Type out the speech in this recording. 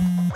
Yeah.